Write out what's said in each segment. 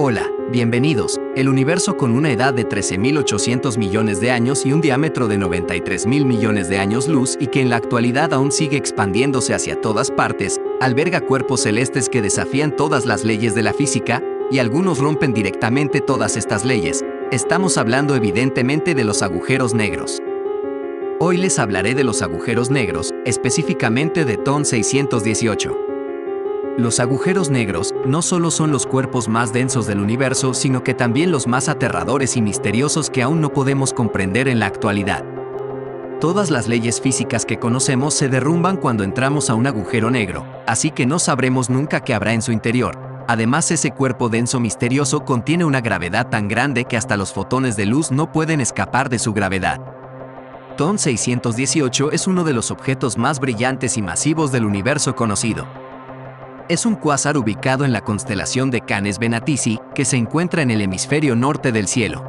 Hola, bienvenidos. El universo con una edad de 13.800 millones de años y un diámetro de 93.000 millones de años luz y que en la actualidad aún sigue expandiéndose hacia todas partes, alberga cuerpos celestes que desafían todas las leyes de la física, y algunos rompen directamente todas estas leyes. Estamos hablando evidentemente de los agujeros negros. Hoy les hablaré de los agujeros negros, específicamente de TON 618. Los agujeros negros no solo son los cuerpos más densos del universo, sino que también los más aterradores y misteriosos que aún no podemos comprender en la actualidad. Todas las leyes físicas que conocemos se derrumban cuando entramos a un agujero negro, así que no sabremos nunca qué habrá en su interior. Además, ese cuerpo denso misterioso contiene una gravedad tan grande que hasta los fotones de luz no pueden escapar de su gravedad. TON 618 es uno de los objetos más brillantes y masivos del universo conocido es un cuásar ubicado en la constelación de Canes Venatici, que se encuentra en el hemisferio norte del cielo.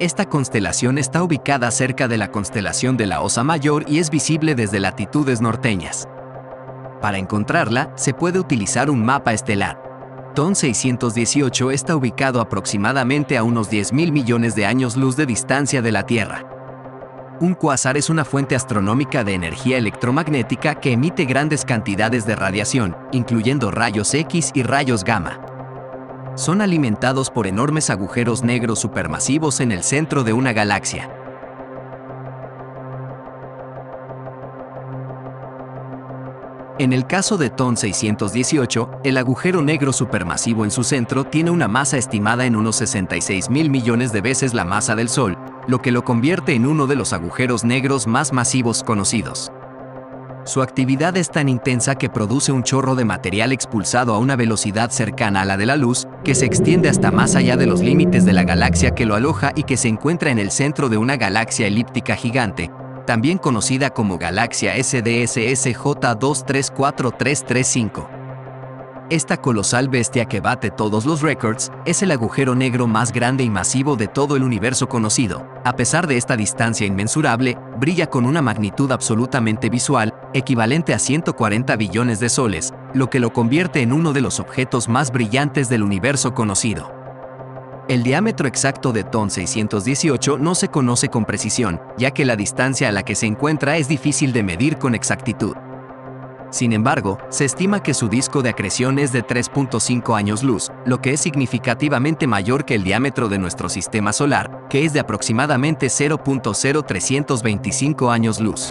Esta constelación está ubicada cerca de la constelación de la Osa Mayor y es visible desde latitudes norteñas. Para encontrarla, se puede utilizar un mapa estelar. TON 618 está ubicado aproximadamente a unos 10.000 millones de años luz de distancia de la Tierra. Un cuásar es una fuente astronómica de energía electromagnética que emite grandes cantidades de radiación, incluyendo rayos X y rayos gamma. Son alimentados por enormes agujeros negros supermasivos en el centro de una galaxia. En el caso de TON 618, el agujero negro supermasivo en su centro tiene una masa estimada en unos 66 mil millones de veces la masa del Sol, lo que lo convierte en uno de los agujeros negros más masivos conocidos. Su actividad es tan intensa que produce un chorro de material expulsado a una velocidad cercana a la de la luz, que se extiende hasta más allá de los límites de la galaxia que lo aloja y que se encuentra en el centro de una galaxia elíptica gigante, también conocida como galaxia SDSS J234335. Esta colosal bestia que bate todos los récords es el agujero negro más grande y masivo de todo el universo conocido. A pesar de esta distancia inmensurable, brilla con una magnitud absolutamente visual, equivalente a 140 billones de soles, lo que lo convierte en uno de los objetos más brillantes del universo conocido. El diámetro exacto de TON 618 no se conoce con precisión, ya que la distancia a la que se encuentra es difícil de medir con exactitud. Sin embargo, se estima que su disco de acreción es de 3.5 años luz, lo que es significativamente mayor que el diámetro de nuestro sistema solar, que es de aproximadamente 0.0325 años luz.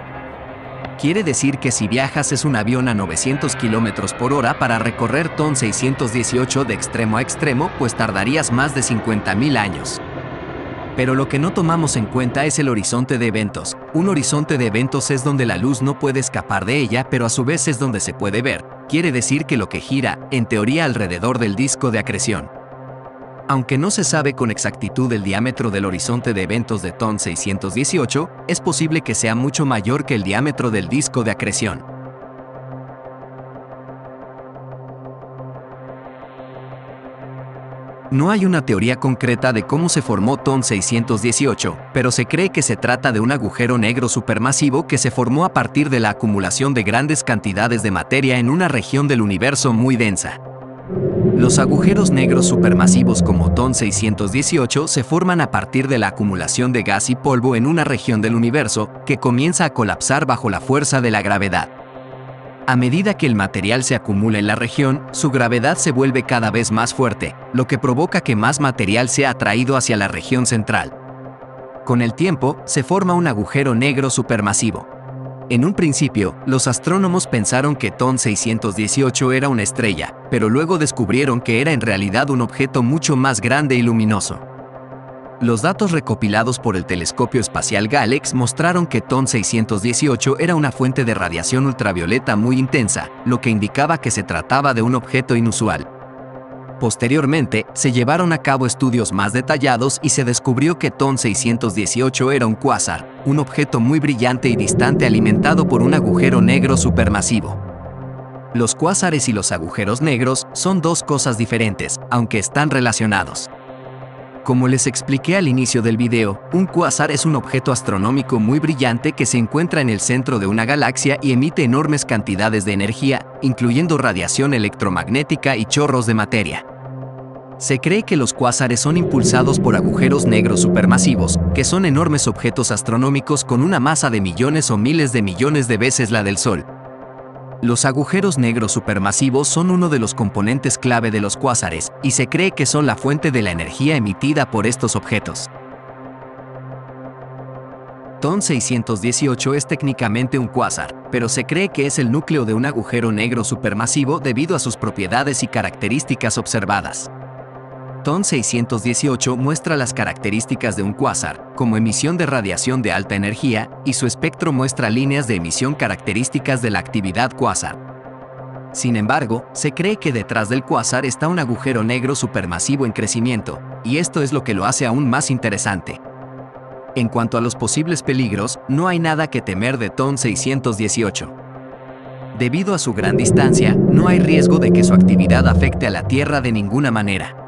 Quiere decir que si viajas es un avión a 900 km por hora para recorrer TON 618 de extremo a extremo, pues tardarías más de 50.000 años. Pero lo que no tomamos en cuenta es el horizonte de eventos. Un horizonte de eventos es donde la luz no puede escapar de ella, pero a su vez es donde se puede ver. Quiere decir que lo que gira, en teoría, alrededor del disco de acreción. Aunque no se sabe con exactitud el diámetro del horizonte de eventos de TON 618, es posible que sea mucho mayor que el diámetro del disco de acreción. No hay una teoría concreta de cómo se formó TON 618, pero se cree que se trata de un agujero negro supermasivo que se formó a partir de la acumulación de grandes cantidades de materia en una región del universo muy densa. Los agujeros negros supermasivos como TON 618 se forman a partir de la acumulación de gas y polvo en una región del universo que comienza a colapsar bajo la fuerza de la gravedad. A medida que el material se acumula en la región, su gravedad se vuelve cada vez más fuerte, lo que provoca que más material sea atraído hacia la región central. Con el tiempo, se forma un agujero negro supermasivo. En un principio, los astrónomos pensaron que TON 618 era una estrella, pero luego descubrieron que era en realidad un objeto mucho más grande y luminoso. Los datos recopilados por el telescopio espacial Galex mostraron que TON 618 era una fuente de radiación ultravioleta muy intensa, lo que indicaba que se trataba de un objeto inusual. Posteriormente, se llevaron a cabo estudios más detallados y se descubrió que TON 618 era un cuásar, un objeto muy brillante y distante alimentado por un agujero negro supermasivo. Los cuásares y los agujeros negros son dos cosas diferentes, aunque están relacionados. Como les expliqué al inicio del video, un cuásar es un objeto astronómico muy brillante que se encuentra en el centro de una galaxia y emite enormes cantidades de energía, incluyendo radiación electromagnética y chorros de materia. Se cree que los cuásares son impulsados por agujeros negros supermasivos, que son enormes objetos astronómicos con una masa de millones o miles de millones de veces la del Sol. Los agujeros negros supermasivos son uno de los componentes clave de los cuásares, y se cree que son la fuente de la energía emitida por estos objetos. TON 618 es técnicamente un cuásar, pero se cree que es el núcleo de un agujero negro supermasivo debido a sus propiedades y características observadas. TON 618 muestra las características de un cuásar, como emisión de radiación de alta energía, y su espectro muestra líneas de emisión características de la actividad cuásar. Sin embargo, se cree que detrás del cuásar está un agujero negro supermasivo en crecimiento, y esto es lo que lo hace aún más interesante. En cuanto a los posibles peligros, no hay nada que temer de TON 618. Debido a su gran distancia, no hay riesgo de que su actividad afecte a la Tierra de ninguna manera.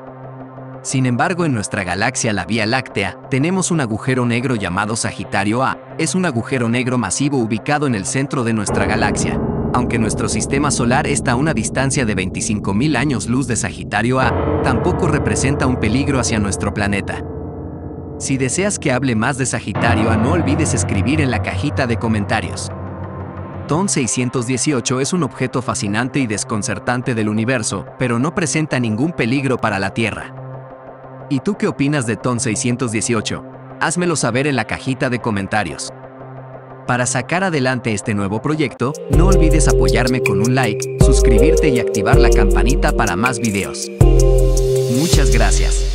Sin embargo, en nuestra galaxia, la Vía Láctea, tenemos un agujero negro llamado Sagitario A. Es un agujero negro masivo ubicado en el centro de nuestra galaxia. Aunque nuestro sistema solar está a una distancia de 25.000 años luz de Sagitario A, tampoco representa un peligro hacia nuestro planeta. Si deseas que hable más de Sagitario A, no olvides escribir en la cajita de comentarios. TON 618 es un objeto fascinante y desconcertante del universo, pero no presenta ningún peligro para la Tierra. ¿Y tú qué opinas de TON 618? Házmelo saber en la cajita de comentarios. Para sacar adelante este nuevo proyecto, no olvides apoyarme con un like, suscribirte y activar la campanita para más videos. Muchas gracias.